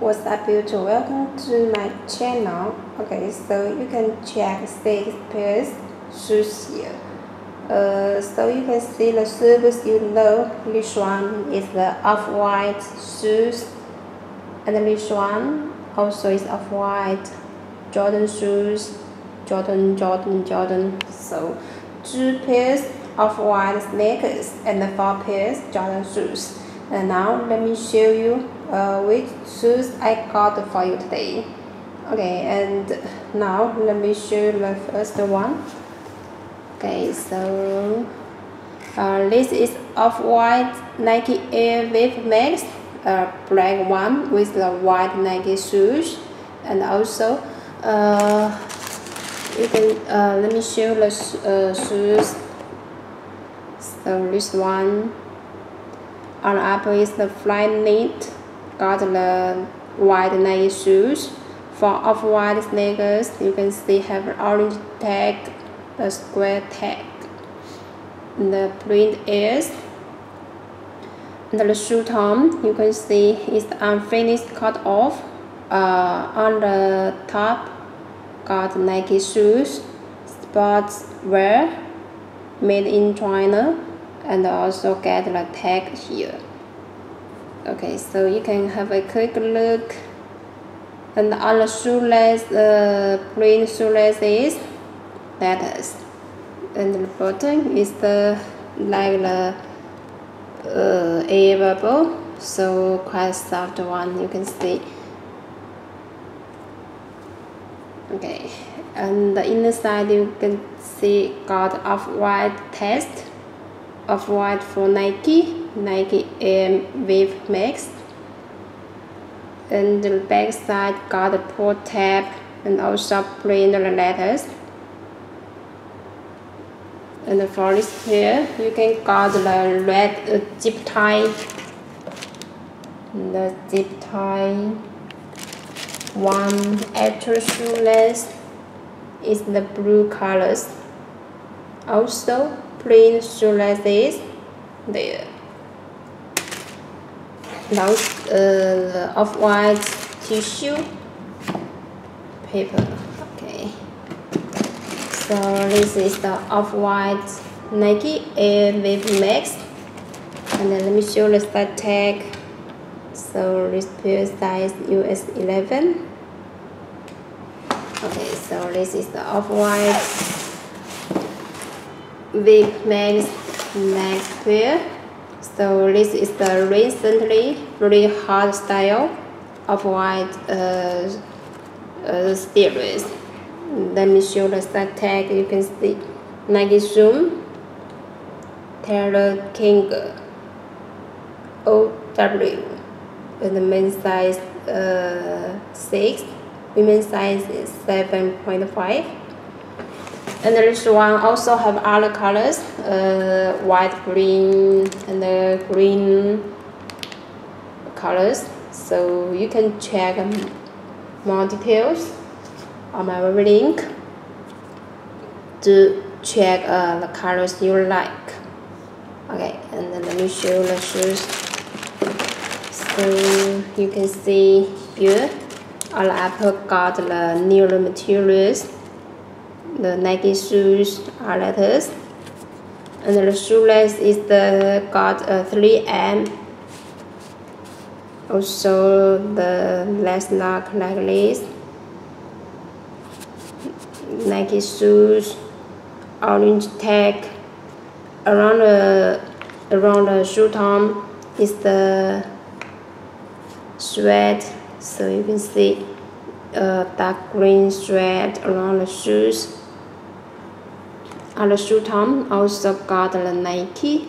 What's up YouTube? Welcome to my channel. Okay, so you can check six pairs shoes here. Uh, so you can see the shoes you know. This one is the off-white shoes, and this one also is off-white Jordan shoes. Jordan, Jordan, Jordan. So two pairs of white sneakers and four pairs Jordan shoes. And now let me show you uh, which shoes I got for you today. Okay, and now let me show the first one. Okay, so uh, this is off-white Nike Air Wave Max, uh, black one with the white Nike shoes, and also uh, you can uh, let me show the uh, shoes. So this one on upper is the Flyknit, the white Nike shoes. For off-white sneakers, you can see have orange tag, a square tag. The print is and the shoe tom you can see is unfinished cut off uh, on the top got Nike shoes sports wear made in China and also get the tag here okay so you can have a quick look. And on the shoelace uh, print shoelaces letters and the bottom is the like the uh, air bubble so quite soft one you can see. Okay and the inside you can see got off-white test off-white for Nike Nike Air Wave Max. And the back side got a pull tab and also print letters. And for this pair you can got the red uh, zip tie. The zip tie. One extra shoelace is the blue colors. Also plain shoelaces. There uh, off-white tissue. Paper okay. So this is the off-white Nike Air Wave Max. And then let me show the start tag. So this pair size US 11 okay so this is the off-white Wave Max next pair so this is the recently really hot style of white uh, uh, series. Let me show the start tag. You can see Nike Zoom Terra Kiger OW and the men's size uh, 6 women's size is 7.5 and this one also have other colors uh, white green and the green colors. So you can check more details on my link to check uh, the colors you like. Okay and then let me show the shoes. So you can see here all apple got the new materials the Nike shoes are letters and the shoelace is the got a 3M also the last lock like this. Nike shoes orange tag. Around the around the shoe tom is the thread so you can see a dark green thread around the shoes tom also got the Nike.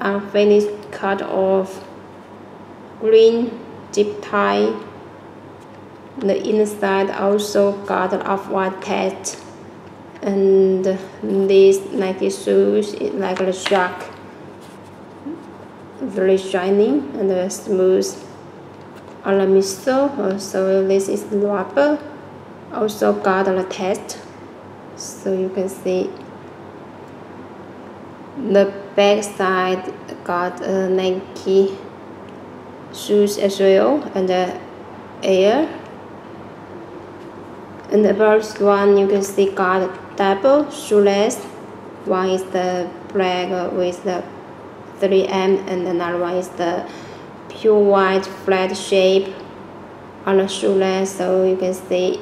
Unfinished cut off green zip tie. The inside also got the off-white test and this Nike shoes is like a shark. Very shiny and smooth. On the midsole so this is rubber also got the test so you can see the back side got a Nike shoes as well and the air. And the first one you can see got double shoelace one is the black with the 3M and another one is the pure white flat shape on the shoelace so you can see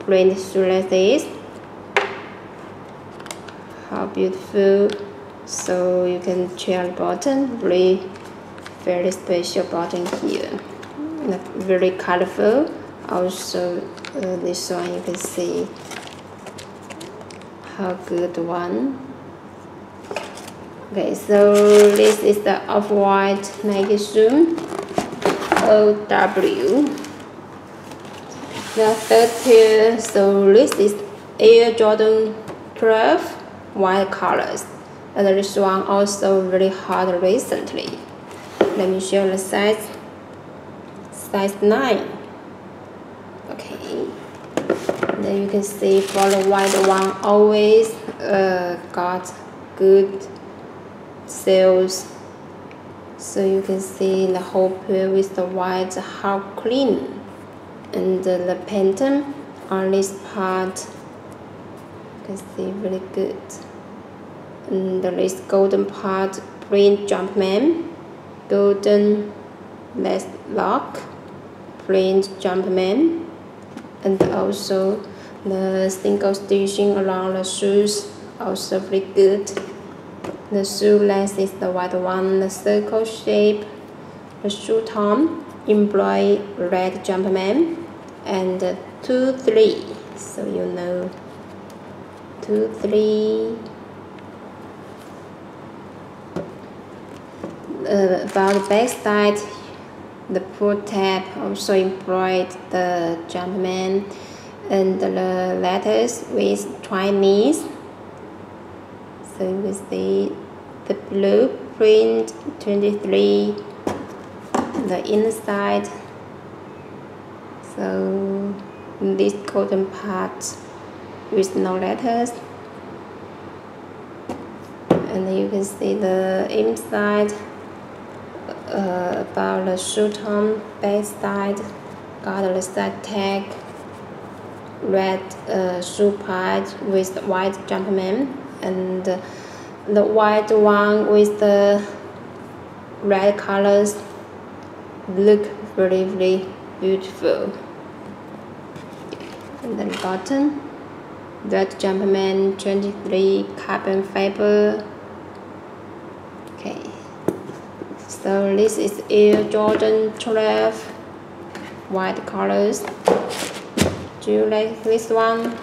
print shoelace is how beautiful so you can the button. Really very special button here. Very colorful. Also uh, this one you can see how good one. Okay so this is the off-white Nike shoe OW the third pair so this is Air Jordan 12 white colors. And this one also really hot recently. Let me show the size. Size 9 okay. Then you can see for the white one always uh, got good sales. So you can see the whole pair with the white how clean. And the pattern on this part can see really good. And this golden part print Jumpman golden less lock print Jumpman and also the single stitching around the shoes also very good. The shoe length is the white one the circle shape the shoe tom employ red Jumpman and two three so you know two three. Uh, about the back side the pull tab also employed the Jumpman and the letters with Chinese. So you can see the blueprint 23 the inside. So this golden part with no letters and you can see the inside uh, about the shoe back side got the side tag red uh, shoe pad with white Jumpman and the white one with the red colors look really really beautiful. And then bottom red Jumpman 23 carbon fiber. Okay. So this is Air Jordan 12 white colors. Do you like this one?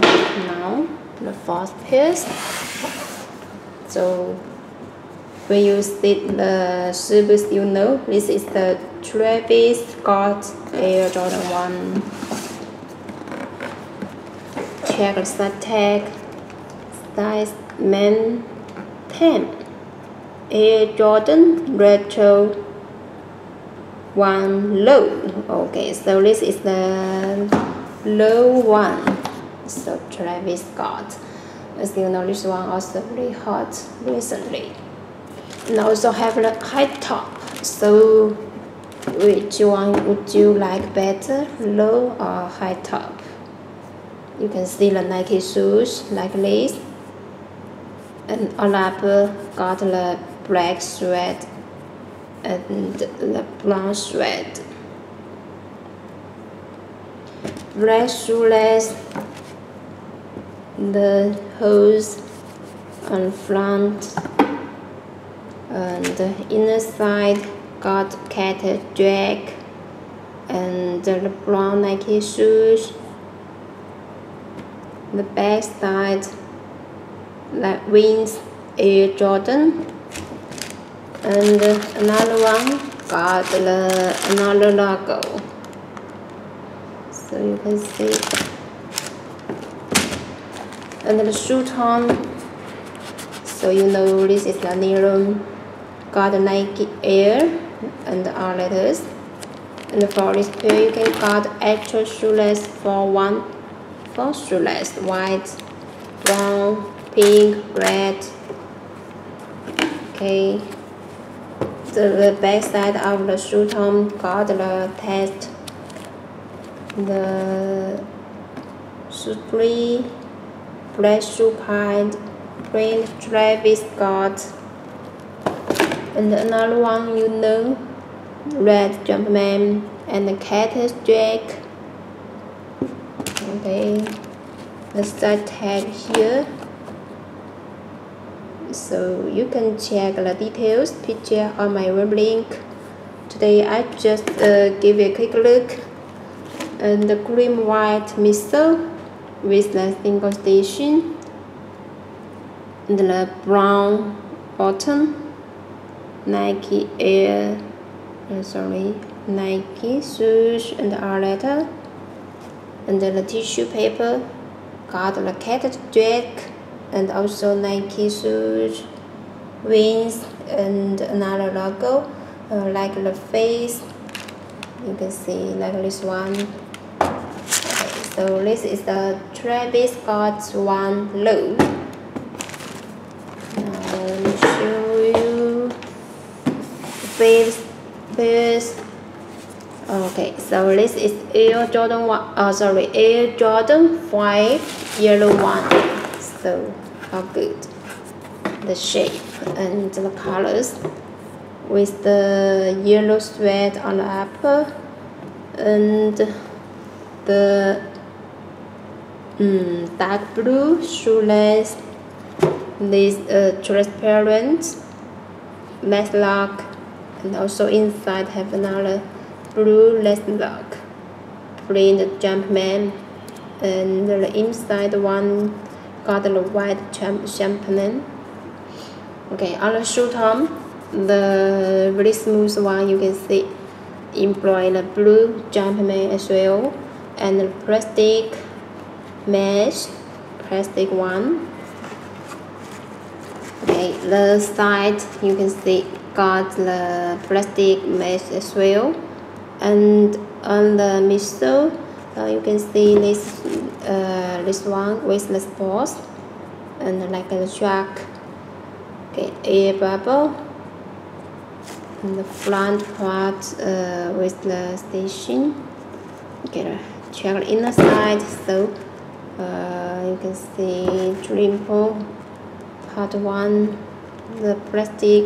Now the fourth piece. So when you see the shoes you know this is the Travis Scott Air Jordan 1 check the tag size man 10 Air Jordan Retro one low. Okay so this is the low one. So Travis Scott. As you know this one also really hot recently. And also have the high top. So which one would you like better low or high top you can see the Nike shoes like this and up got the black thread and the brown thread black shoelace the hose on front and the inner side got cat jack and the brown Nike shoes the back side like wings Air Jordan. And another one got the another logo. So you can see. And the shoe tom so you know this is the nylon got the Nike Air and our letters. And for this pair you can got extra shoelace for one for white brown pink red. Okay. The back side of the tom got the test. The three black shoe pine print Travis Scott. And another one you know red jumpman and the cactus okay side tag here. So you can check the details picture on my web link. Today I just uh, give you a quick look. And the cream white midsole with the single station. And the brown bottom Nike Air uh, sorry Nike shoes and our letter and the tissue paper got the cat jack and also Nike shoes, wings, and another logo uh, like the face. You can see like this one. Okay, so this is the Travis Scott one look. Now let me show you face, face. Okay, so this is Air Jordan one. Oh, sorry, Air Jordan Five yellow one so how good the shape and the colors with the yellow thread on the upper and the mm, dark blue shoelace this uh, transparent lace lock and also inside have another blue lace lock print jumpman and the inside one got the white Jumpman. Okay, on the shoe tom, the really smooth one. You can see employ the blue jumpman as well and the plastic mesh plastic one. Okay the side you can see got the plastic mesh as well and on the middle uh, you can see this uh, this one with the sports and like a shark okay air bubble. And the front part uh, with the station okay check the inner side so uh, you can see trimple part one the plastic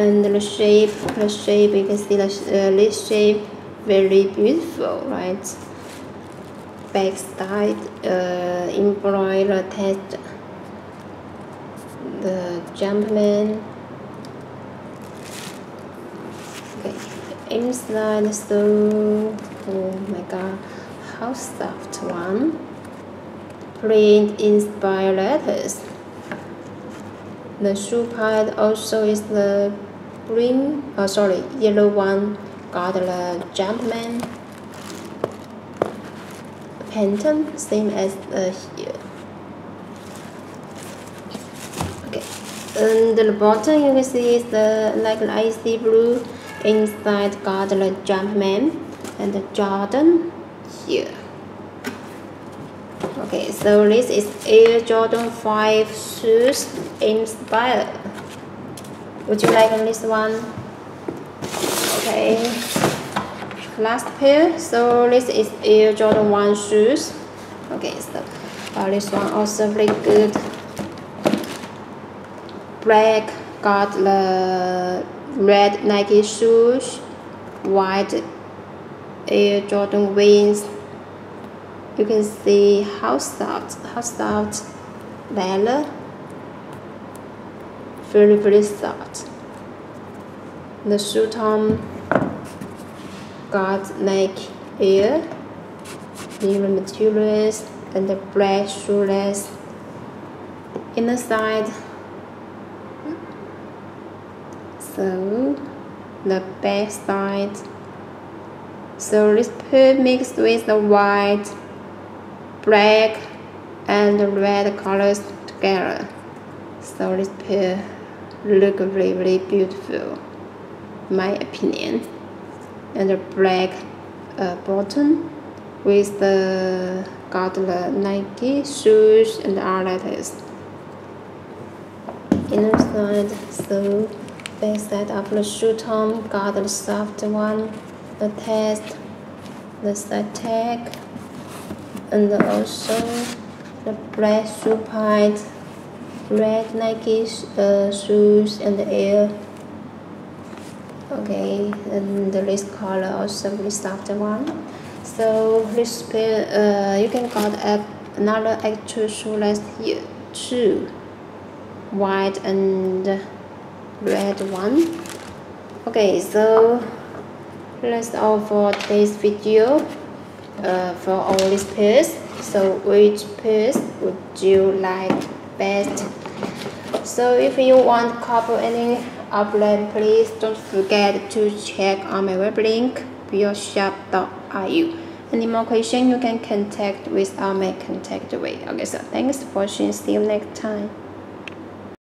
and the shape the shape you can see the uh, this shape very beautiful right? Back side uh, embroider test the jumpman. Okay inside so oh my god how soft one. Print inspired letters. The shoe pad also is the green oh sorry yellow one got the Jumpman pattern, same as uh, here. Okay, and the bottom you can see is the like icy blue. Inside got the Jumpman and the Jordan here. Okay, so this is Air Jordan 5 shoes inspired. Would you like this one? okay. Last pair. So this is Air Jordan 1 shoes. Okay so uh, this one also very good. Black got the red Nike shoes white Air Jordan wings. You can see how soft how soft leather very very soft the shoe tom got like air, mirror materials, and the black shoelace. Inside, so the back side. So this pair mixed with the white, black, and red colors together. So this pair look really, beautiful my opinion. And a black uh, bottom with the got the Nike shoes and letters inner side so backside of the shoe tom got the soft one, the test, the side tag, and also the black shoe pint, red Nike uh, shoes and air. Okay, and the this color also the soft one. So this pair, uh, you can got another extra shoelace here too, white and red one okay so that's all for today's video uh, for all these pairs so which pairs would you like best so if you want copy any outline please don't forget to check on my web link beyourshop.ru any more questions you can contact with our my contact way. Okay so thanks for watching. See you next time